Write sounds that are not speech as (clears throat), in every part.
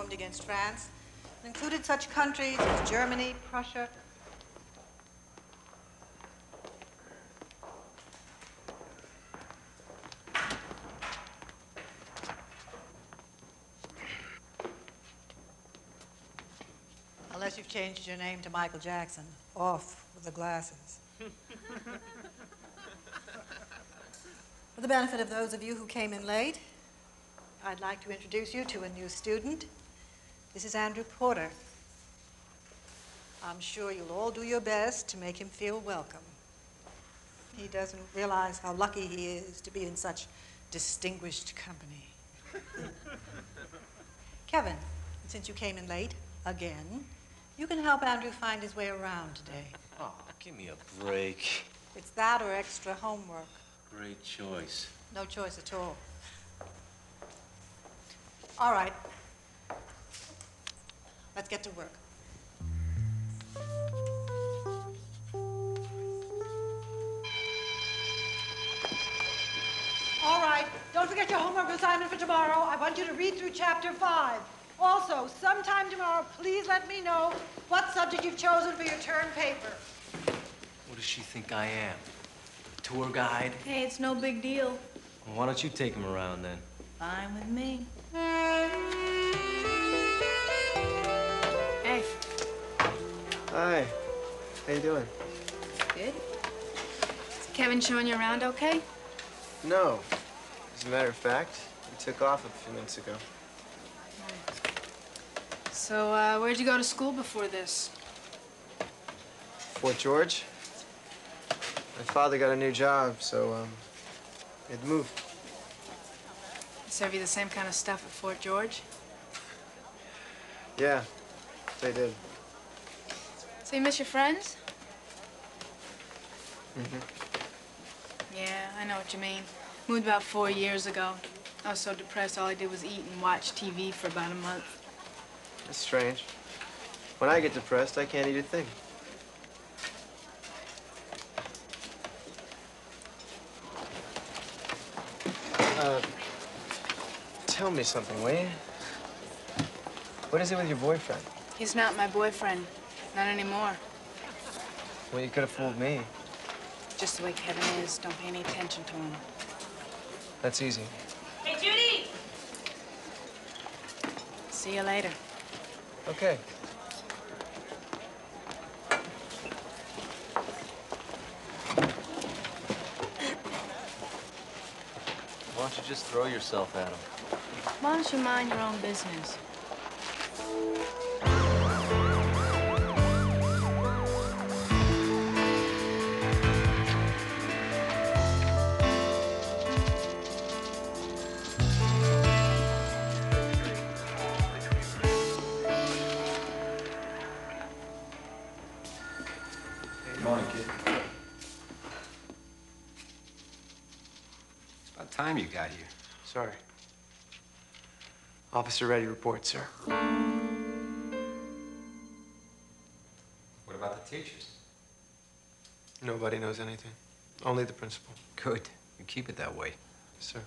formed against France. It included such countries as Germany, Prussia, Unless you've changed your name to Michael Jackson. Off with the glasses. For the benefit of those of you who came in late, I'd like to introduce you to a new student. This is Andrew Porter. I'm sure you'll all do your best to make him feel welcome. He doesn't realize how lucky he is to be in such distinguished company. (laughs) Kevin, since you came in late, again, you can help Andrew find his way around today. Oh, give me a break. It's that or extra homework. Great choice. No choice at all. All right. Let's get to work. All right. Don't forget your homework assignment for tomorrow. I want you to read through chapter five. Also, sometime tomorrow, please let me know what subject you've chosen for your term paper. What does she think I am? A tour guide? Hey, it's no big deal. Well, why don't you take him around then? Fine with me. Hi. How you doing? good. Is Kevin showing you around okay? No. As a matter of fact, he took off a few minutes ago. So, uh, where'd you go to school before this? Fort George. My father got a new job, so um, he'd moved. They serve you the same kind of stuff at Fort George? Yeah, they did. So you miss your friends? Mm-hmm. Yeah, I know what you mean. Moved about four years ago. I was so depressed, all I did was eat and watch TV for about a month. That's strange. When I get depressed, I can't eat a thing. Uh, tell me something, will you? What is it with your boyfriend? He's not my boyfriend. Not anymore. Well, you could have fooled me. Just the way Kevin is. Don't pay any attention to him. That's easy. Hey, Judy! See you later. Okay. Why don't you just throw yourself at him? Why don't you mind your own business? Time you got here. Sorry. Officer ready report, sir. What about the teachers? Nobody knows anything. Only the principal. Good. You keep it that way. Sir.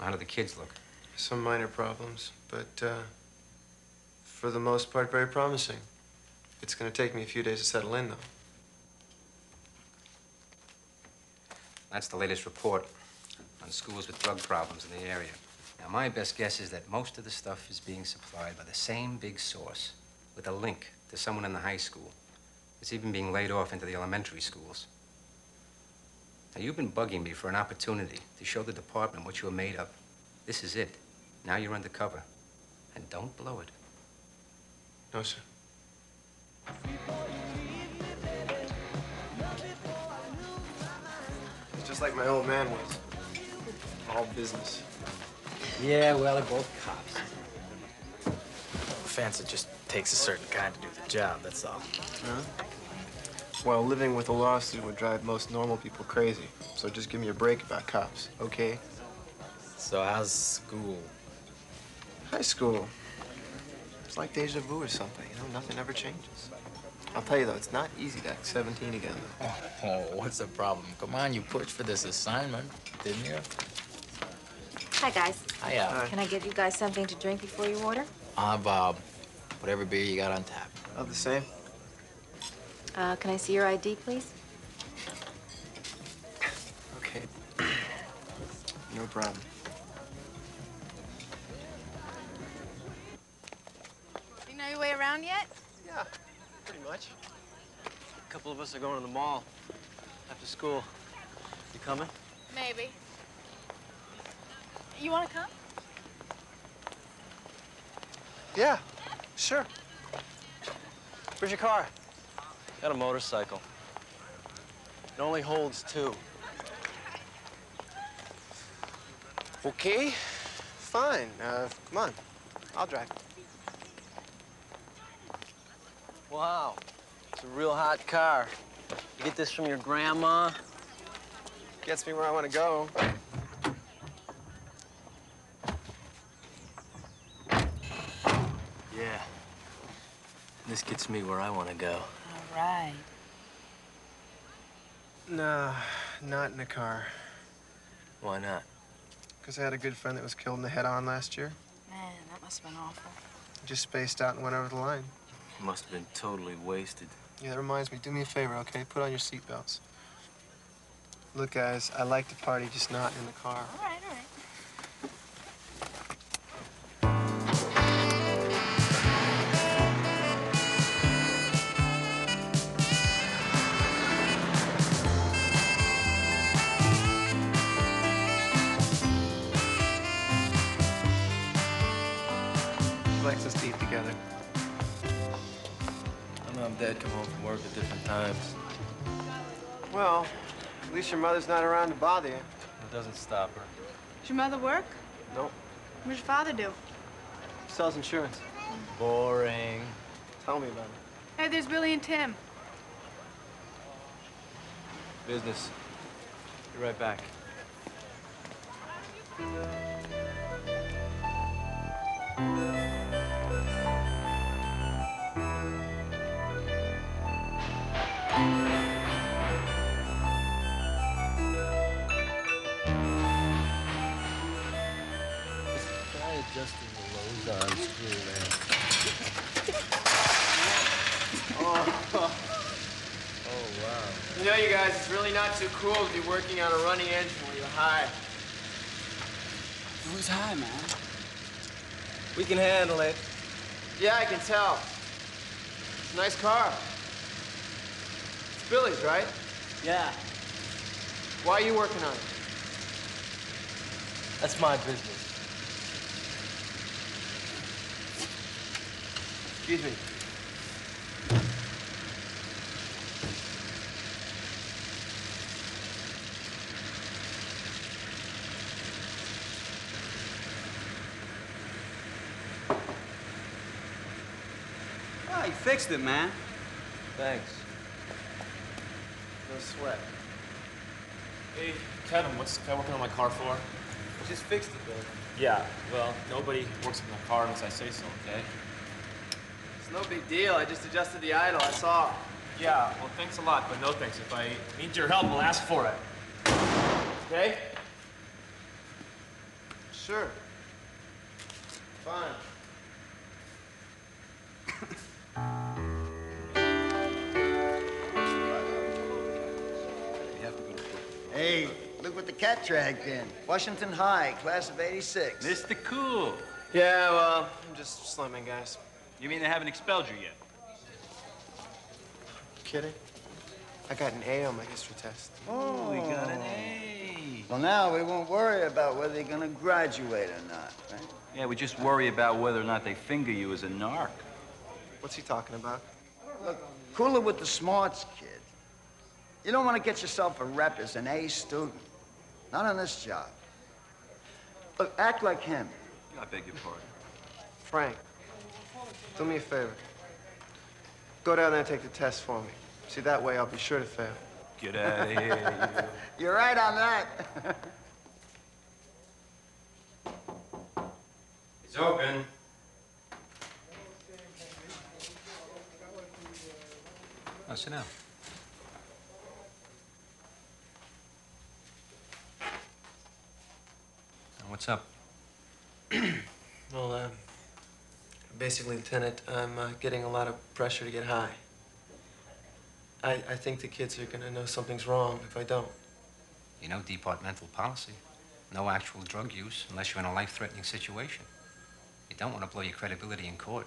How do the kids look? Some minor problems, but uh, for the most part, very promising. It's going to take me a few days to settle in, though. That's the latest report on schools with drug problems in the area. Now, my best guess is that most of the stuff is being supplied by the same big source with a link to someone in the high school. It's even being laid off into the elementary schools. Now, you've been bugging me for an opportunity to show the department what you were made of. This is it. Now you're undercover. And don't blow it. No, sir. It's just like my old man was. All business. Yeah, well, they're both cops. Fancy just takes a certain kind to do the job, that's all. Huh? Well, living with a lawsuit would drive most normal people crazy. So just give me a break about cops, okay? So how's school? High school. It's like deja vu or something, you know? Nothing ever changes. I'll tell you, though, it's not easy to act 17 again, though. (laughs) Oh, what's the problem? Come on, you pushed for this assignment, didn't you? Hi, guys. Hi, uh, Hi. Can I give you guys something to drink before you order? I'll have uh, whatever beer you got on tap. Of the same? Uh, can I see your ID, please? Okay. (clears throat) no problem. You know your way around yet? Yeah, pretty much. A couple of us are going to the mall after school. You coming? Maybe. You want to come? Yeah, sure. Where's your car? Got a motorcycle. It only holds two. Okay, fine. Uh, come on, I'll drive. Wow. It's a real hot car. You get this from your grandma? Gets me where I want to go. Yeah. This gets me where I want to go. All right. No, not in a car. Why not? Because I had a good friend that was killed in the head-on last year. Man, that must have been awful. Just spaced out and went over the line. Must have been totally wasted. Yeah, that reminds me. Do me a favor, okay? Put on your seatbelts. Look, guys, I like to party, just not in the car. All right, all right. Dad come home from work at different times. Well, at least your mother's not around to bother you. It doesn't stop her. Does your mother work? Nope. What does your father do? He Sells insurance. Boring. Tell me about it. Hey, there's Billy and Tim. Business. Be right back. Really not too cool to be working on a running engine when you're high. Who's high, man? We can handle it. Yeah, I can tell. It's a nice car. It's Billy's, right? Yeah. Why are you working on it? That's my business. Excuse me. Fixed it, man. Thanks. No sweat. Hey, Kevin, what's the guy working on my car for? Just fixed it, Bill. Yeah, well, nobody works on my car unless I say so, okay? It's no big deal. I just adjusted the idle. I saw. Yeah, well, thanks a lot, but no thanks. If I need your help, I'll ask for it. Okay? Sure. Fine. Hey, look what the cat dragged in. Washington High, class of 86. Mr. Cool. Yeah, well, I'm just slumming, guys. You mean they haven't expelled you yet? Kidding? I got an A on my history test. Oh, We got an A. Oh. Well, now we won't worry about whether you're gonna graduate or not, right? Yeah, we just worry about whether or not they finger you as a narc. What's he talking about? Look, cooler with the smarts, kid. You don't want to get yourself a rep as an A student. Not on this job. Look, act like him. I beg your pardon. Frank, do me a favor. Go down there and take the test for me. See, that way I'll be sure to fail. Get out of here. (laughs) You're right on that. (laughs) It's open. Now, sit down. What's up? (clears throat) Well, uh, Basically, Lieutenant, I'm uh, getting a lot of pressure to get high. I, I think the kids are gonna know something's wrong if I don't. You know departmental policy. No actual drug use unless you're in a life-threatening situation. You don't want to blow your credibility in court.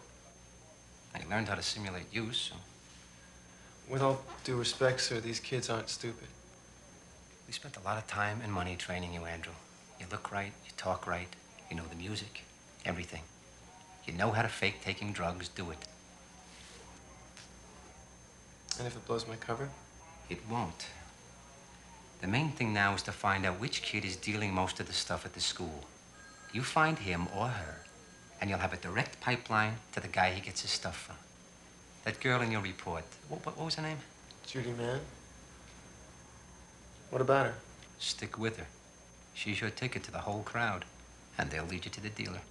I learned how to simulate use, so With all due respect, sir, these kids aren't stupid. we spent a lot of time and money training you, Andrew. You look right, you talk right, you know the music, everything. You know how to fake taking drugs, do it. And if it blows my cover? It won't. The main thing now is to find out which kid is dealing most of the stuff at the school. You find him or her, and you'll have a direct pipeline to the guy he gets his stuff from. That girl in your report, what, what, was her name? Judy Mann? What about her? Stick with her. She's your ticket to the whole crowd, and they'll lead you to the dealer.